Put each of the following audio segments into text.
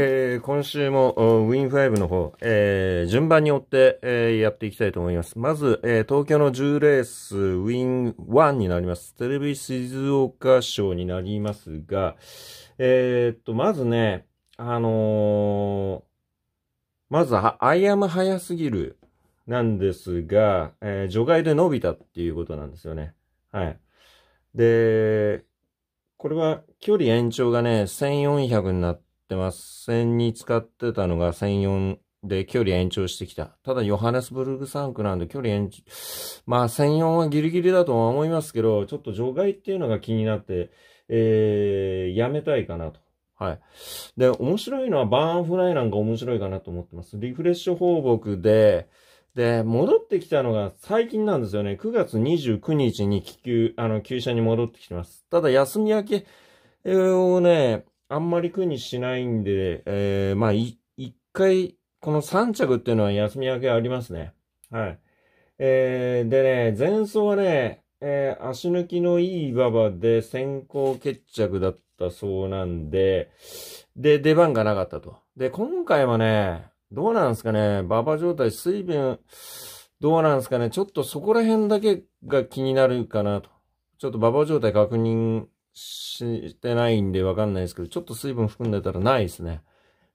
えー、今週も Win5 の方、えー、順番に追って、えー、やっていきたいと思います。まず、えー、東京の10レース Win1 になります。テレビ静岡賞になりますが、えー、っと、まずね、あのー、まずは、アイアム早すぎるなんですが、えー、除外で伸びたっていうことなんですよね。はい。で、これは距離延長がね、1400になってます。1000に使ってたのが1004で距離延長してきた。ただ、ヨハネスブルグ3区なんで距離延長、まあ1004はギリギリだとは思いますけど、ちょっと除外っていうのが気になって、えー、やめたいかなと。はい。で、面白いのはバーンフライなんか面白いかなと思ってます。リフレッシュ放牧で、で、戻ってきたのが最近なんですよね。9月29日に気球、あの、旧車に戻ってきてます。ただ、休み明けをね、あんまり苦にしないんで、えー、まあ、一回、この3着っていうのは休み明けありますね。はい。えー、でね、前走はね、えー、足抜きのいい馬場で先行決着だったそうなんで、で、出番がなかったと。で、今回はね、どうなんですかね馬場状態、水分、どうなんですかねちょっとそこら辺だけが気になるかなと。ちょっと馬場状態確認してないんでわかんないですけど、ちょっと水分含んでたらないですね。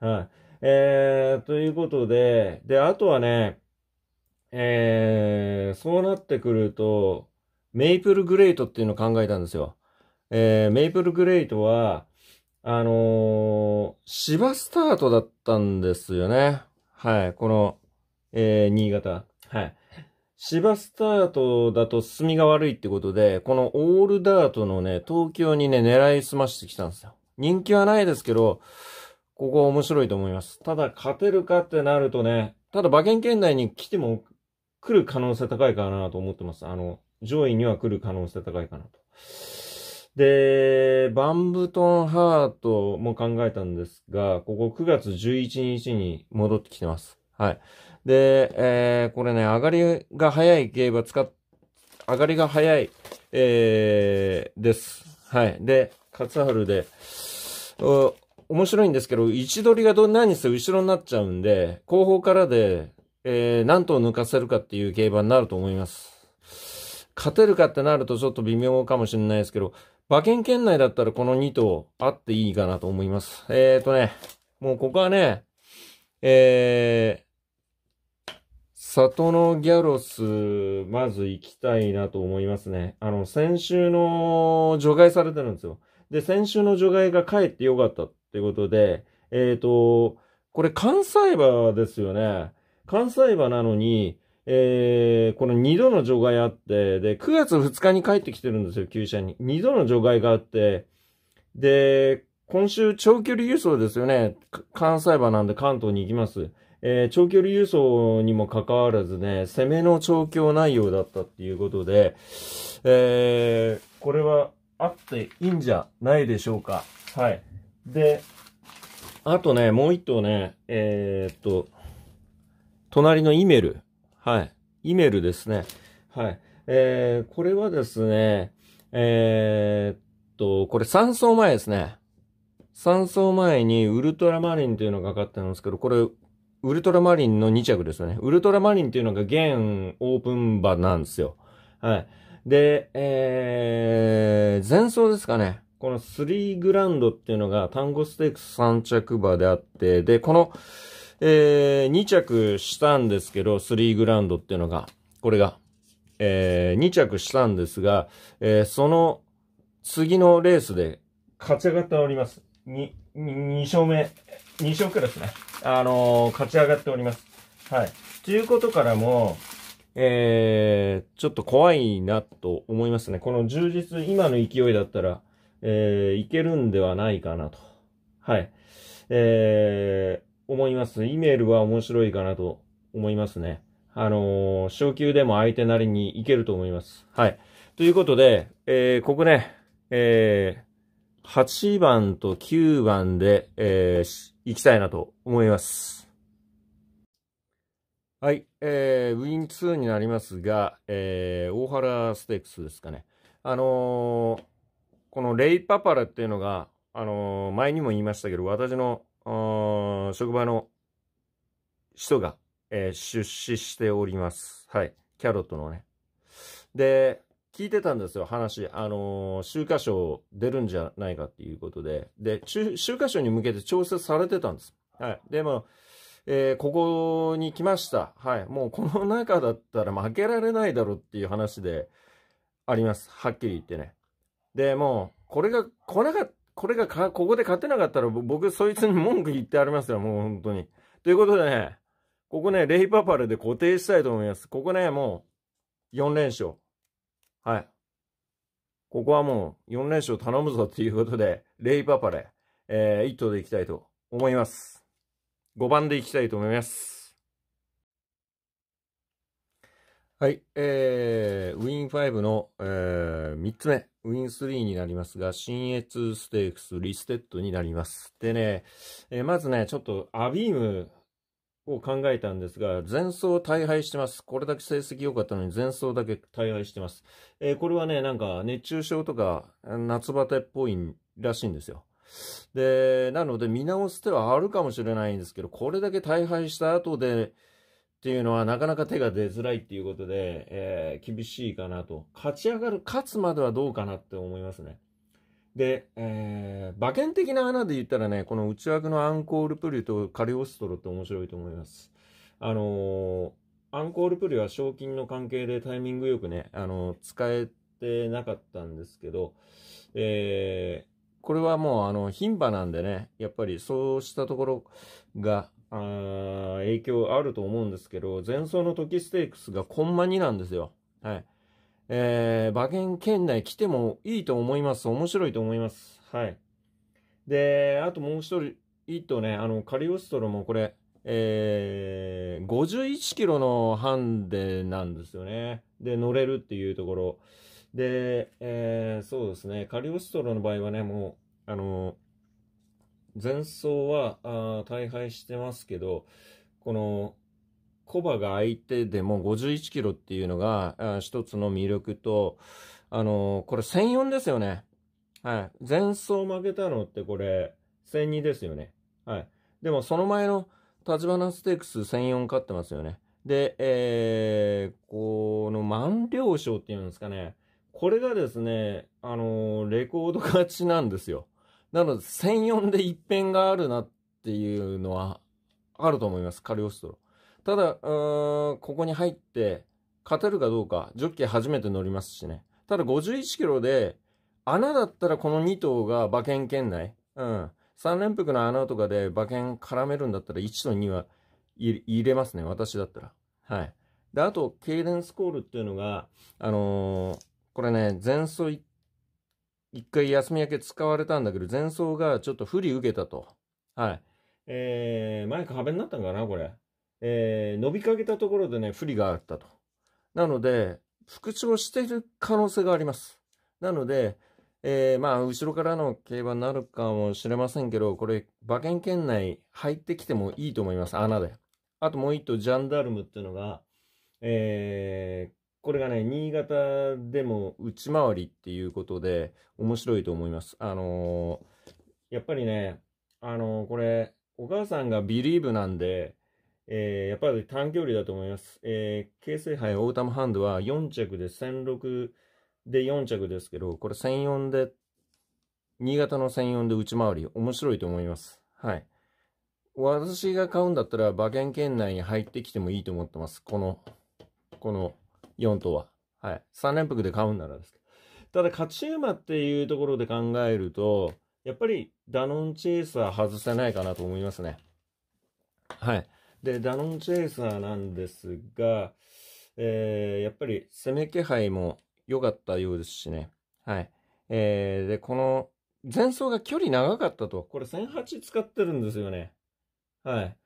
はい。えー、ということで、で、あとはね、えー、そうなってくると、メイプルグレートっていうのを考えたんですよ。えー、メイプルグレートは、あのー、芝スタートだったんですよね。はい。この、えー、新潟。はい。芝スタートだと進みが悪いってことで、このオールダートのね、東京にね、狙いすましてきたんですよ。人気はないですけど、ここ面白いと思います。ただ、勝てるかってなるとね、ただ馬券圏内に来ても来る可能性高いかなと思ってます。あの、上位には来る可能性高いかなと。で、バンブトンハートも考えたんですが、ここ9月11日に戻ってきてます。はい。で、えー、これね、上がりが早い競馬使っ、上がりが早い、えー、です。はい。で、勝春で、お面白いんですけど、位置取りがど何せ後ろになっちゃうんで、後方からで、えー、何頭抜かせるかっていう競馬になると思います。勝てるかってなるとちょっと微妙かもしれないですけど、馬券圏内だったらこの2頭あっていいかなと思います。えーとね、もうここはね、えー、里のギャロス、まず行きたいなと思いますね。あの、先週の除外されてるんですよ。で、先週の除外が帰ってよかったってことで、えーと、これ関西馬ですよね。関西馬なのに、えー、この2度の除外あって、で、9月2日に帰ってきてるんですよ、旧車に。2度の除外があって、で、今週長距離輸送ですよね。関西馬なんで関東に行きます。えー、長距離輸送にもかかわらずね、攻めの調教内容だったっていうことで、えー、これはあっていいんじゃないでしょうか。はい。で、あとね、もう一頭ね、えー、っと、隣のイメル。はい。イメルですね。はい。えー、これはですね、えー、っと、これ3層前ですね。3層前にウルトラマリンというのがかかってるんですけど、これ、ウルトラマリンの2着ですよね。ウルトラマリンっていうのが現オープン馬なんですよ。はい。で、えー、前走ですかね。この3グランドっていうのが単語ステークス3着馬であって、で、この、えー、2着したんですけど、3グランドっていうのが、これが、えー、2着したんですが、えー、その次のレースで勝ち上がっております。2、2勝目、2勝クラスね。あのー、勝ち上がっております。はい。ということからも、えー、ちょっと怖いなと思いますね。この充実、今の勢いだったら、えー、いけるんではないかなと。はい。えー、思います。イメールは面白いかなと思いますね。あのー、昇級でも相手なりにいけると思います。はい。ということで、えー、ここね、えー、8番と9番で、えー、行きたいなと思います。はい、えー、ウィン2になりますが、えー、大原ステークスですかね。あのー、このレイパパラっていうのが、あのー、前にも言いましたけど、私の、の、職場の人が、えー、出資しております。はい。キャロットのね。で、聞いてたんですよ、話。あのー、週刊賞出るんじゃないかっていうことで。で、週刊賞に向けて調節されてたんです。はい。でも、えー、ここに来ました。はい。もうこの中だったら負けられないだろうっていう話であります。はっきり言ってね。で、もう、これが、これが、これがか、ここで勝てなかったら僕そいつに文句言ってありますよ、もう本当に。ということでね、ここね、レイパパレで固定したいと思います。ここね、もう、4連勝。はい。ここはもう、4連勝頼むぞっていうことで、レイパパレ、えー、一頭でいきたいと思います。5番でいきたいと思います。はい。えー、ウィン5の、えー、3つ目、ウィン3になりますが、信越ステークスリステッドになります。でね、えー、まずね、ちょっとアビームを考えたんですが、前走大敗してます。これだけ成績良かったのに前走だけ大敗してます。えー、これはね、なんか熱中症とか夏バテっぽいらしいんですよ。で、なので見直す手はあるかもしれないんですけど、これだけ大敗した後で、っていうのはなかなか手が出づらいっていうことで、えー、厳しいかなと。勝ち上がる、勝つまではどうかなって思いますね。で、えー、馬券的な穴で言ったらね、この内枠のアンコールプリュとカリオストロって面白いと思います。あのー、アンコールプリュは賞金の関係でタイミングよくね、あのー、使えてなかったんですけど、えこれはもうあの、牝馬なんでね、やっぱりそうしたところが、あ影響あると思うんですけど、前走の時ステークスがコンマ2なんですよ。はい。えー、馬券圏内来てもいいと思います。面白いと思います。はい。で、あともう一人、いいとね、あの、カリオストロもこれ、えー、51キロのハンデなんですよね。で、乗れるっていうところ。で、えー、そうですね、カリオストロの場合はね、もう、あの、前走はあ大敗してますけど、この、コバが相手でも51キロっていうのが一つの魅力と、あの、これ1004ですよね。はい。前走負けたのってこれ1002ですよね。はい。でもその前の立花ステークス1004勝ってますよね。で、えー、この満了賞っていうんですかね。これがですね、あのー、レコード勝ちなんですよ。なので、1004で一辺があるなっていうのは、あると思います、カリオストロ。ただ、ここに入って、勝てるかどうか、ジョッキー初めて乗りますしね。ただ51キロで、穴だったらこの2頭が馬券圏内。うん。3連複の穴とかで馬券絡めるんだったら1と2は入れますね、私だったら。はい。で、あと、ケイデンスコールっていうのが、あのー、これね、前走一回休み明け使われたんだけど、前走がちょっと不利受けたと。はい。えー、前か壁になったんかな、これ。えー、伸びかけたところでね、不利があったと。なので、復調している可能性があります。なので、えー、まあ、後ろからの競馬になるかもしれませんけど、これ、馬券圏内入ってきてもいいと思います、穴で。あともう一頭、ジャンダルムっていうのが、えー、これがね、新潟でも内回りっていうことで面白いと思います。あのー、やっぱりね、あのー、これ、お母さんがビリーブなんで、えー、やっぱり短距離だと思います。えー、京成杯オータムハンドは4着で1006で4着ですけど、これ1004で、新潟の1004で内回り面白いと思います。はい。私が買うんだったら馬券圏内に入ってきてもいいと思ってます。この、この4頭は。はい。3連複で買うんならですけどただ、勝ち馬っていうところで考えると、やっぱりダノンチェイサー外せないかなと思いますね。はい。で、ダノンチェイサーなんですが、えー、やっぱり攻め気配も良かったようですしね。はい。えー、で、この前走が距離長かったと。これ1008使ってるんですよね。はい。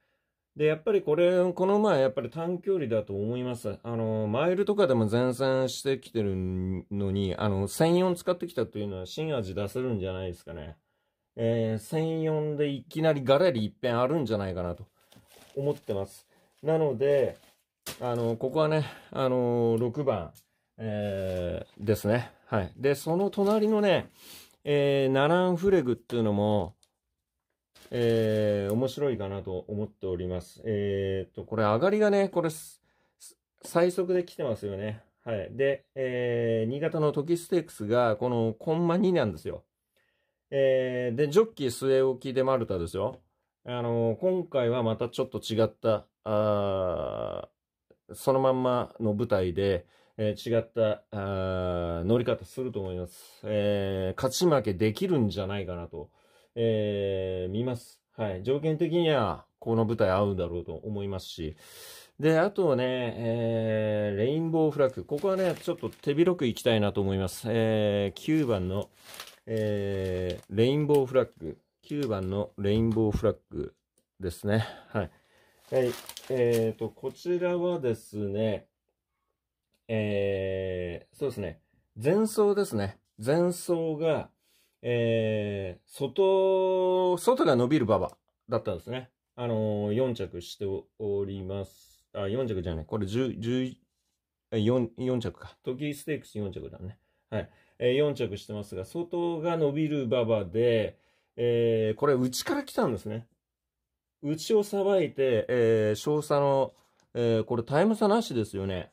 で、やっぱりこれ、この前やっぱり短距離だと思います。あの、マイルとかでも前線してきてるのに、あの、1004使ってきたというのは新味出せるんじゃないですかね。えー、1004でいきなりガラリ一辺あるんじゃないかなと思ってます。なので、あの、ここはね、あの、6番、えー、ですね。はい。で、その隣のね、えー、ナランフレグっていうのも、えー、面白いかなと思っております。えーと、これ上がりがね、これ、最速で来てますよね。はい。で、えー、新潟の時ステークスが、このコンマ2なんですよ。えー、で、ジョッキー据え置きでマルタですよ。あのー、今回はまたちょっと違った、あそのまんまの舞台で、えー、違ったあ乗り方すると思います。えー、勝ち負けできるんじゃないかなと、えー、見ます。はい。条件的には、この舞台合うんだろうと思いますし。で、あとはね、えー、レインボーフラッグ。ここはね、ちょっと手広く行きたいなと思います。えー、9番の、えー、レインボーフラッグ。9番のレインボーフラッグですね。はい。はい。えっ、ー、と、こちらはですね、えー、そうですね。前奏ですね。前奏が、えー、外、外が伸びる馬場だったんですね。あのー、4着しております。あ、4着じゃない。これ10、10、4、4着か。時ステークス4着だね。はい。えー、4着してますが、外が伸びる馬場で、えー、これ内から来たんですね。内をさばいて、えー、少差の、えー、これタイム差なしですよね。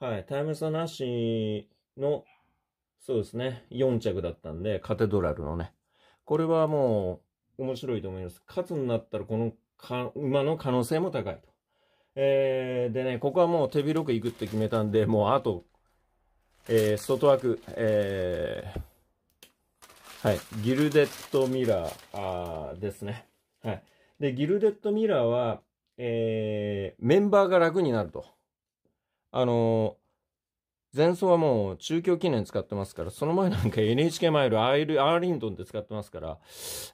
はい、タイム差なしの、そうですね、4着だったんで、カテドラルのね。これはもう、面白いと思います。勝つになったら、このか、馬の可能性も高いと。えー、でね、ここはもう手広く行くって決めたんで、もうあと、えー、外枠、えー、はい、ギルデッドミラー、あーですね。はい。で、ギルデッドミラーは、えー、メンバーが楽になると。あのー、前奏はもう中京記念使ってますから、その前なんか NHK マイル、アイル、アーリントンって使ってますから、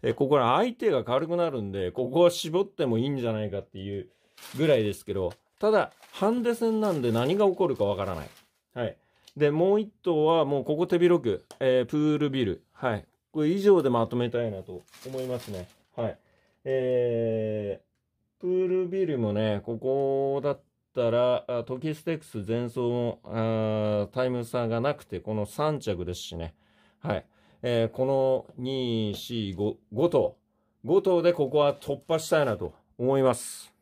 えー、ここは相手が軽くなるんで、ここは絞ってもいいんじゃないかっていうぐらいですけど、ただ、ハンデ戦なんで何が起こるかわからない。はい。で、もう一頭はもうここ手広く、えー、プールビル。はい。これ以上でまとめたいなと思いますね。はい。えー、プールビルもね、ここだったら、トキステックス前走もタイム差がなくて、この3着ですしね。はい。えー、この2、4、5、5頭。5頭でここは突破したいなと思います。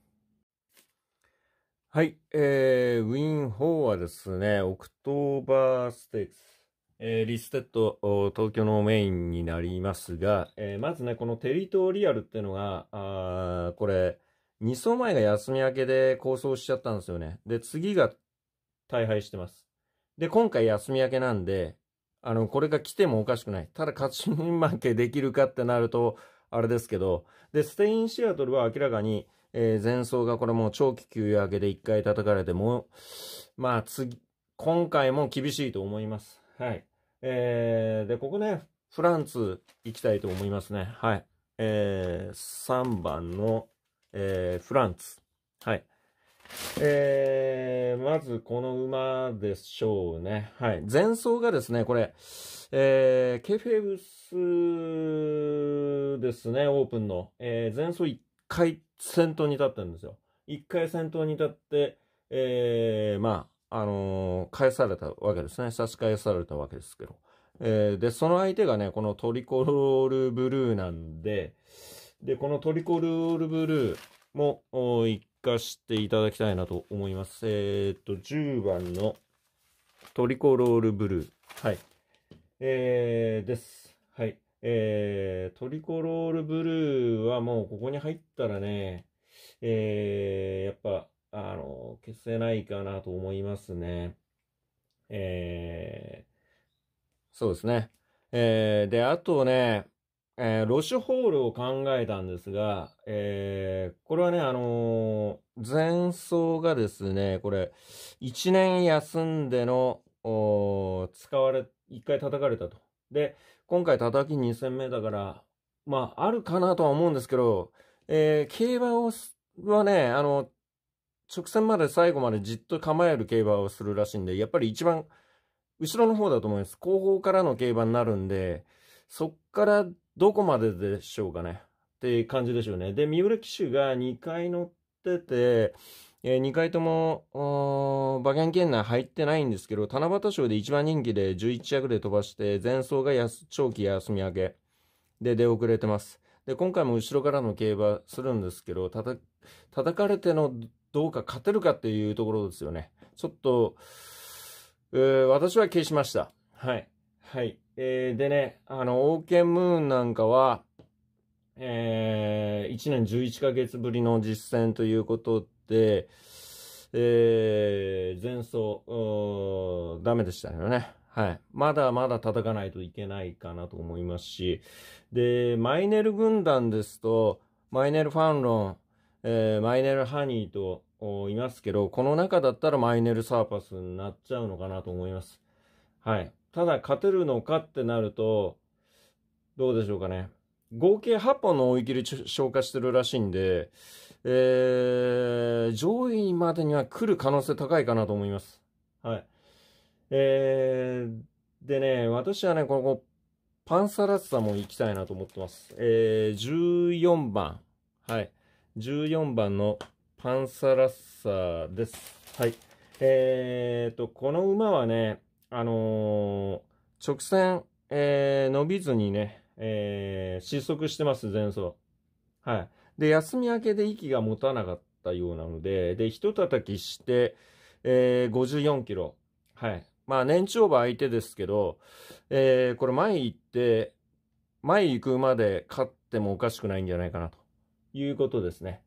はい。えー、ウィン4はですね、オクトーバーステークス。えー、リステッド、東京のメインになりますが、えー、まずね、このテリトリアルっていうのが、あこれ、2走前が休み明けで好走しちゃったんですよね。で、次が大敗してます。で、今回休み明けなんで、あの、これが来てもおかしくない。ただ勝ち負けできるかってなると、あれですけど、で、ステインシアトルは明らかに、えー、前走がこれもう長期休養明けで1回叩かれても、まあ次、今回も厳しいと思います。はい。えー、で、ここね、フランツ行きたいと思いますね。はい。えー、3番の、えー、フランツ。はい。えー、まずこの馬でしょうね。はい。前走がですね、これ、えー、ケフェブスですね、オープンの。えー、前走1回先頭に立ってるんですよ。1回先頭に立って、えー、まあ、あの、返されたわけですね。差し返されたわけですけど。えー、で、その相手がね、このトリコロールブルーなんで、で、このトリコロールブルーも、活かしていただきたいなと思います。えー、っと、10番のトリコロールブルー。はい。えー、です。はい。えー、トリコロールブルーはもうここに入ったらね、えー、やっぱ、あの、消せないかなと思いますね。えー、そうですね。えー、で、あとね、えー、ロシュホールを考えたんですが、えー、これはね、あのー、前奏がですね、これ、1年休んでの、使われ、1回叩かれたと。で、今回叩き2戦目だから、まあ、あるかなとは思うんですけど、えー、競馬を、はね、あの、直線まで最後までじっと構える競馬をするらしいんで、やっぱり一番後ろの方だと思います。後方からの競馬になるんで、そっからどこまででしょうかね。っていう感じでしょうね。で、三浦騎手が2回乗ってて、えー、2回とも、馬券圏内入ってないんですけど、七夕賞で1番人気で11着で飛ばして、前走が長期休み明けで出遅れてます。で、今回も後ろからの競馬するんですけど、たた、叩かれてのどうか勝てるかっていうところですよね。ちょっと、え、私は消しました。はい。はい。えー、でね、あの、オーケンムーンなんかは、えー、1年11ヶ月ぶりの実戦ということで、えー、前走、ダメでしたよね。はい。まだまだ叩かないといけないかなと思いますし、で、マイネル軍団ですと、マイネルファンロン、えー、マイネルハニーといますけど、この中だったらマイネルサーパスになっちゃうのかなと思います。はい。ただ勝てるのかってなると、どうでしょうかね。合計8本の追い切り消化してるらしいんで、えー、上位までには来る可能性高いかなと思います。はい。えー、でね、私はね、このパンサラッサも行きたいなと思ってます。えー、14番。はい。14番のパンサラッサーです。はい。えーと、この馬はね、あのー、直線、えー、伸びずにね、えー、失速してます、前走。はい。で、休み明けで息が持たなかったようなので、で、一叩きして、えー、54キロ。はい。まあ、年長馬相手ですけど、えー、これ前行って、前行く馬で勝ってもおかしくないんじゃないかなということですね。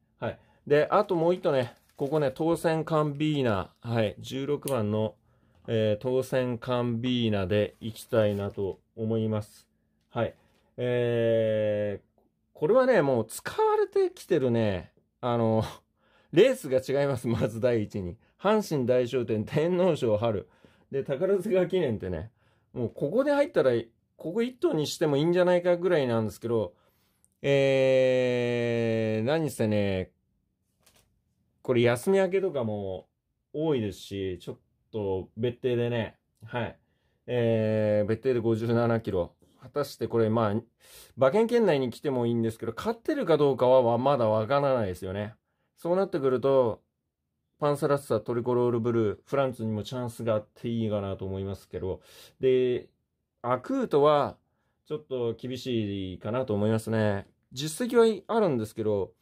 で、あともう一頭ね、ここね、当選カンビーナ、はい、16番の、えー、当選カンビーナで行きたいなと思います。はい。えー、これはね、もう使われてきてるね、あの、レースが違います、まず第一に。阪神大賞典、天皇賞春。で、宝塚記念ってね、もうここで入ったら、ここ一頭にしてもいいんじゃないかぐらいなんですけど、えー、何せね、これ休み明けとかも多いですし、ちょっと別邸でね、はい。えー、別邸で57キロ。果たしてこれ、まあ、馬券圏内に来てもいいんですけど、勝ってるかどうかはまだわからないですよね。そうなってくると、パンサラッサ、トリコロールブルー、フランツにもチャンスがあっていいかなと思いますけど、で、アクートは、ちょっと厳しいかなと思いますね。実績はあるんですけど、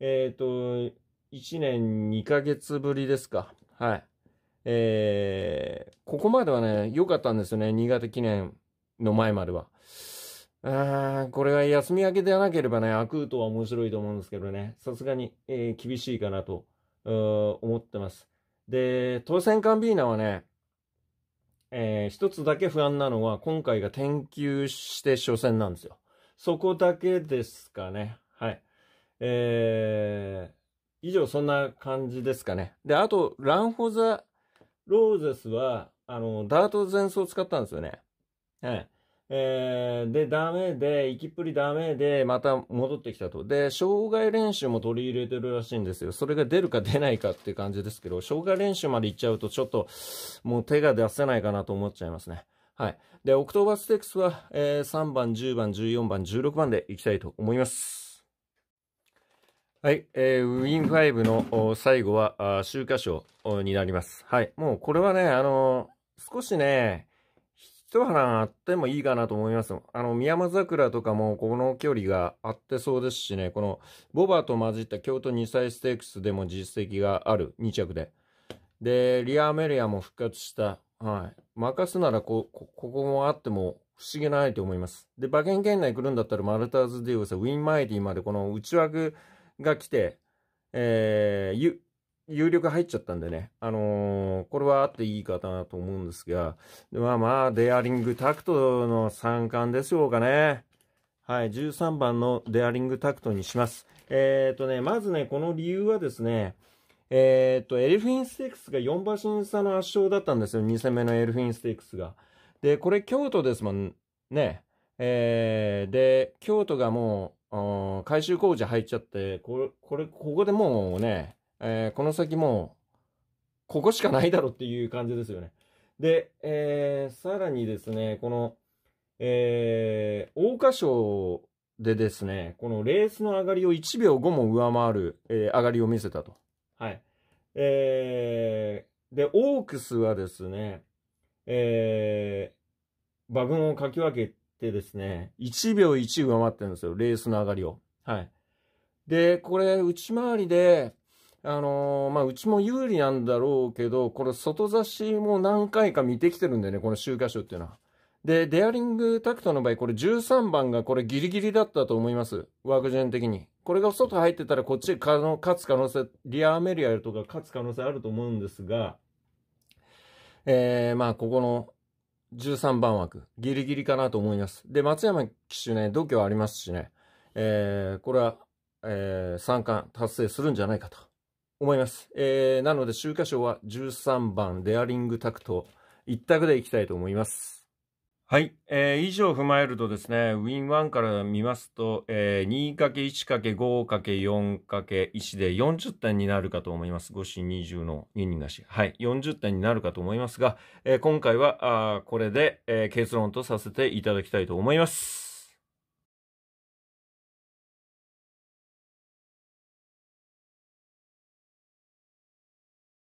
えっ、ー、と、1年2ヶ月ぶりですか。はい。えー、ここまではね、良かったんですよね。新潟記念の前までは。あーこれは休み明けでなければね、アクートは面白いと思うんですけどね、さすがに、えー、厳しいかなと思ってます。で、当選カンビーナはね、えー、一つだけ不安なのは、今回が転休して初戦なんですよ。そこだけですかね。はい。えー、以上そんな感じですかね。で、あと、ランフォザ・ローゼスは、あの、ダート前奏を使ったんですよね。はい。えー、で、ダメで、行きっぷりダメで、また戻ってきたと。で、障害練習も取り入れてるらしいんですよ。それが出るか出ないかっていう感じですけど、障害練習まで行っちゃうと、ちょっと、もう手が出せないかなと思っちゃいますね。はい。で、オクトーバーステークスは、えー、3番、10番、14番、16番で行きたいと思います。はい。えー、ウィン5の最後は、あ秋華賞になります。はい。もうこれはね、あのー、少しね、一花あってもいいかなと思います。あの、宮間桜とかもこの距離が合ってそうですしね、このボバと混じった京都2歳ステークスでも実績がある2着で。で、リアメリアも復活した。はい。任すならこ、こ、ここもあっても不思議ないと思います。で、馬券圏内来るんだったらマルターズディウス、ウィンマイティまでこの内枠が来て、えー、有力入っちゃったんでね。あのー、これはあっていいかなと思うんですが、まあまあ、デアリングタクトの三冠でしょうかね。はい、13番のデアリングタクトにします。えっ、ー、とね、まずね、この理由はですね、えっ、ー、と、エルフィンステークスが4馬身差の圧勝だったんですよ。2戦目のエルフィンステークスが。で、これ京都ですもんね。えー、で、京都がもう、改修工事入っちゃって、これ、これ、ここでもうね、えー、この先もう、ここしかないだろっていう感じですよね。で、えー、さらにですね、この、えー、桜花賞でですね、このレースの上がりを1秒5も上回る、えー、上がりを見せたと。はい。えー、で、オークスはですね、えー、馬群をかき分けってですね、1秒1上回ってるんですよ、レースの上がりを。はい。で、これ、内回りで、あのー、まあ、うちも有利なんだろうけど、これ外差しも何回か見てきてるんだよね、この週刊賞っていうのは。で、デアリングタクトの場合、これ13番がこれギリギリだったと思います。ワークジェン的に。これが外入ってたらこっち勝つ可能性、リアメリアルとか勝つ可能性あると思うんですが、えー、まあ、ここの13番枠、ギリギリかなと思います。で、松山騎手ね、度胸ありますしね、えー、これは、えー、三冠達成するんじゃないかと思います。えー、なので、週華賞は13番、デアリングタクト、一択でいきたいと思います。はい。えー、以上踏まえるとですね、ウィン1から見ますと、えー、2×1×5×4×1 で40点になるかと思います。5進20の2人がし。はい。40点になるかと思いますが、えー、今回は、あこれで、えー、結論とさせていただきたいと思います。